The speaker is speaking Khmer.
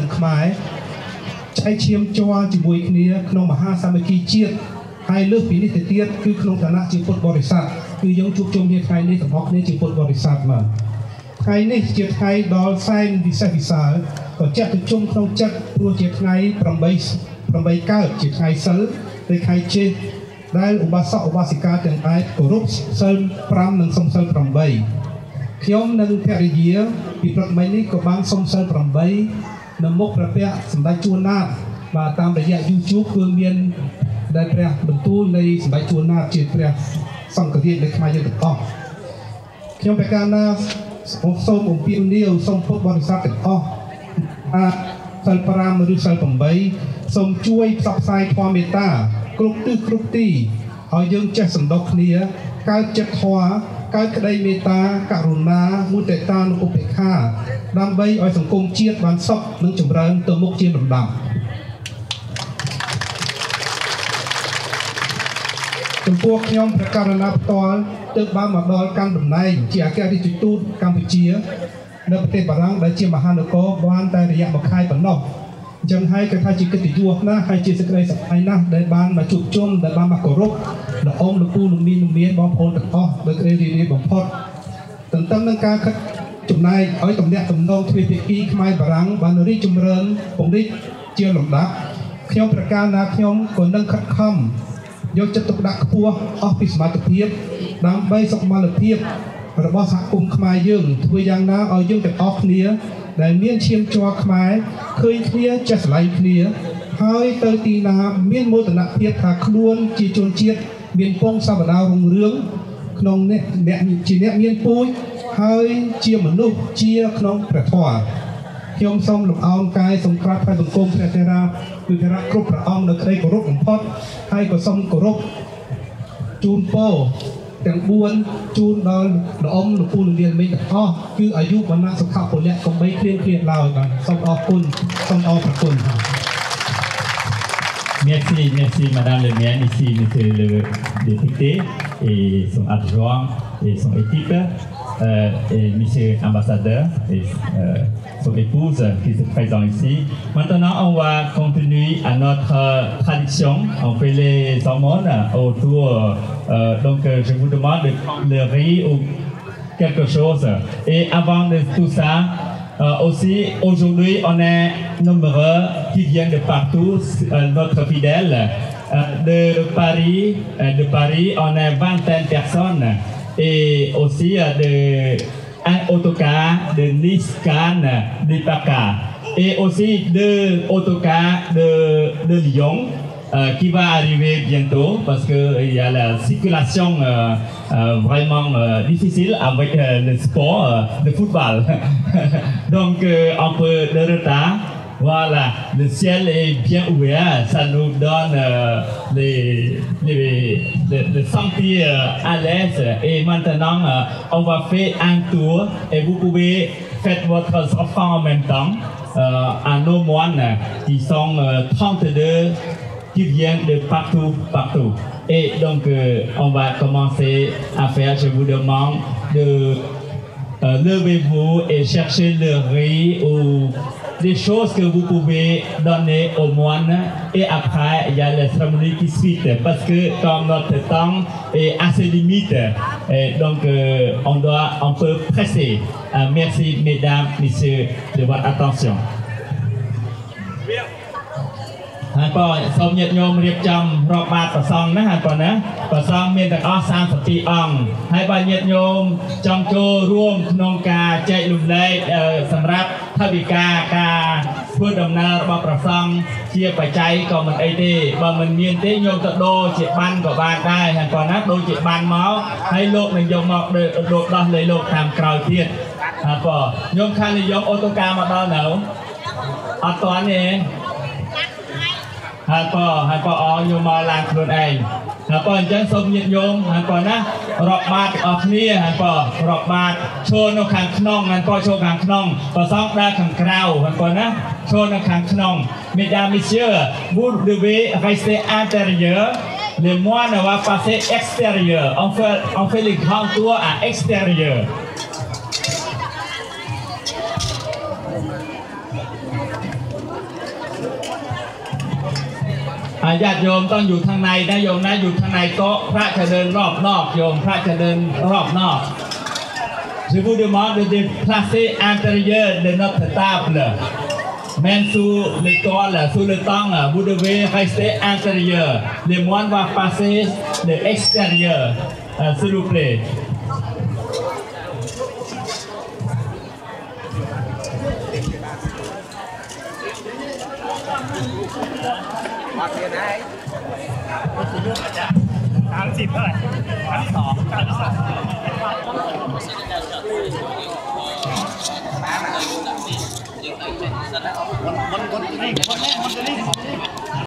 និងខ្មែរឆែកឈាមជ័រជាមួយគ្នាក្នុងមហាសាមគ្គីជាតិហើយលើសពីនេះទៅទៀតគឺក្នុងឋានៈជាពុទ្ធបរិស័ទគឺយើងជួបជុំគ្នាថ្ងៃនេះទាំងអស់គ្នាជាពុទ្ធបរិស័ទមកថ្ងៃនេះជាថ្ងៃដល់សែនវិសេសវិសាលក៏ចាក់ទៅជុំក្នុងចិត្តព្រោះជាថ្ងៃ8 8កើតជាថ្ងៃសិលឬថ្ងៃចេះដែលឧបាសកឧបាសិកាទាំងឯងគោរពសិល5និងសំសិល8ខ្ញុំនិងភរិយាពីព្រឹកមិញនេះក៏បានសំសិល8 នៅមុខព្រះភ័ក្ត្រសម្ដេចជួនណាតបាទតាមរយៈ YouTube គឺមានដែលព្រះបន្ទូលនៃសម្ដេចជួនណាតជាព្រះសង្ឃរាជនៅខ្មែរយើងទាំងអស់ខ្ញុំប្រកាសណាសូមអំពាវនាវសូមពុទ្ធបរិស័ទទាំងអស់អាចសិល5ឬសិល8សូមជួយផ្សព្វផ្សាយធម៌មេត្តា គ្រប់ទិសគ្រប់ទីឲ្យយើងចេះសន្តោសគ្នាកើតចិត្តធម៌កើតក្តីមេត្តាករុណាមុទិតានិងឧបេក្ខា ដើម្បីឲ្យសង្គមជាតិបានសុខនិងចម្រើនទៅមុខជាលំដាប់ចំពោះខ្ញុំព្រះករុណាផ្ទាល់ទើបបានមកដល់កាន់តំណែងជាអគ្គរដ្ឋទូតកម្ពុជានៅប្រទេសបារាំងដែលជាមហានគរបានតែរយៈមួយខែប៉ុណ្ណោះអញ្ចឹងហើយក៏ថាជាកិត្តិយសណាស់ហើយជាសេចក្តីសប្បាយណាស់ដែលបានមកជួបជុំដែលបានមកគោរពលោកអ៊ំលោកពូលោកមីងលោកមានបងប្អូនទាំងអស់ដោយក្តីរីករាយបំផុតទន្ទឹមនឹងការខិត ចំណាយឲ្យតំណាក់តំណងទ្វេភាគីខ្មែរបារាំងបានរីកចម្រើនពង្រីកជាលំដាប់ខ្ញុំប្រកាសថាខ្ញុំក៏នឹងខិតខំយកចិត្តទុកដាក់ខ្ពស់អស់ពីសមត្ថភាពដើម្បីសុខុមាលភាពរបស់សហគមន៍ខ្មែរយើងធ្វើយ៉ាងណាឲ្យយើងទាំងអស់គ្នា ដែលមានឈាមជ័រខ្មែរឃើញគ្នាចេះស្រឡាញ់គ្នា ហើយទៅទីណាមានមោទនភាពថាខ្លួនជាជនជាតិមានពងសវដារុងរឿងក្នុងអ្នកអ្នកជាអ្នកមានពូជ ហើយជាមនុស្សជាក្នុងព្រះធម៌ខ្ញុំសូមលំអោនកាយសូមក្រាបព្រះបង្គំព្រះទេរាគឺទេរាគ្រប់ព្រះអង្គនៅក្តីគោរពបំផុតហើយក៏សូមគោរពជូនពរទាំង4ជូនដល់លោកអ៊ំលោកពូលោកលានមីទាំងអស់គឺអាយុវណ្ណៈសុខៈពលៈកុំបីគ្លៀងគ្លៀងឡើយបាទសូមអរគុណសូមអរព្រគុណ Merci, merci Madame le maire, ici Monsieur le député et son adjoint et son équipe, euh, et Monsieur ambassadeur et euh, son épouse qui se présente ici. Maintenant, on va continuer à notre euh, tradition. On fait les hormones autour. donc, je vous demande de le riz ou quelque chose. Et avant de tout ça, aussi, aujourd'hui, on est nombreux qui viennent de partout, notre fidèle. De Paris, de Paris, on est vingtaine de personnes. Et aussi euh, de un autocar de Niscan, de Taka. Et aussi deux autocars de, Lyon. euh, qui va arriver bientôt parce qu'il y a la circulation euh, euh, vraiment euh, difficile avec euh, le sport euh, de football. Donc euh, un peu de retard. Voilà, le ciel est bien ouvert, ça nous donne euh, les, les, de, de sentir euh, à l'aise. Et maintenant, euh, on va faire un tour et vous pouvez faire votre enfant en même temps euh, à nos moines qui sont euh, 32 qui viennent de partout, partout. Et donc, on va commencer à faire, je vous demande de levez-vous et chercher le riz ou des choses que vous pouvez donner aux moines. Et après, il y a la cérémonie qui suit. Parce que comme notre temps est assez limite, et donc euh, on doit un peu presser. Euh, merci, mesdames, messieurs, de votre attention. ហើយក៏សូមញាតិញោមរៀបចំរាប់បាតប្រសងណាហើយក៏ណាប្រសងមានទាំងអស់32អង្គហើយបើញាតិញោមចង់ចូលរួមក្នុងការចែករំលែកអឺសម្រាប់ ថវិកាការធ្វើដំណើររបស់ប្រសងជាបច្ច័យក៏មិនអីទេបើមិនមានទេញោមទៅដូរជាបានក៏បានដែរហើយក៏ណាដូរជាបានមកហើយលោកនឹងយកមកដូចដោះលេលោកតាមក្រោយទៀតហើយក៏ញោមខាងនិយមអូតូកាមកដល់នៅអត់តាន់ទេ ហើយក៏ហើយក៏អរញោមមកឡើងខ្លួនឯងហើយក៏អញ្ចឹងសូមញាតិញោមហើយក៏ណារាប់បាតទាំងអស់គ្នាហើយក៏រាប់បាតឈរនៅខាងក្នុងហើយក៏ឈរខាងក្នុងប្រសងដើរខាងក្រៅហើយក៏ណាឈរនៅខាងក្នុង Mesdames, Messieurs, vous devez rester intérieur. Les moines vont passer extérieur. On fait, on fait les grands tours à extérieur. ญาติโยมต้องอยู่ทางในนะโยมนะอยู่ทางในโต๊ะพระจะเดินรอบนอกโยม พระจะเดินรอบนอก Je vous demande de déplacer intérieur de notre table. Même sous le toile, sous le temps, vous devez rester intérieur. Les moines vont passer de l'extérieur, euh, s'il vous plaît. สามสิบเท่าไหร่สามสิบสองสามสิบสองคนคนคนนี่คนแรกคนจะนี่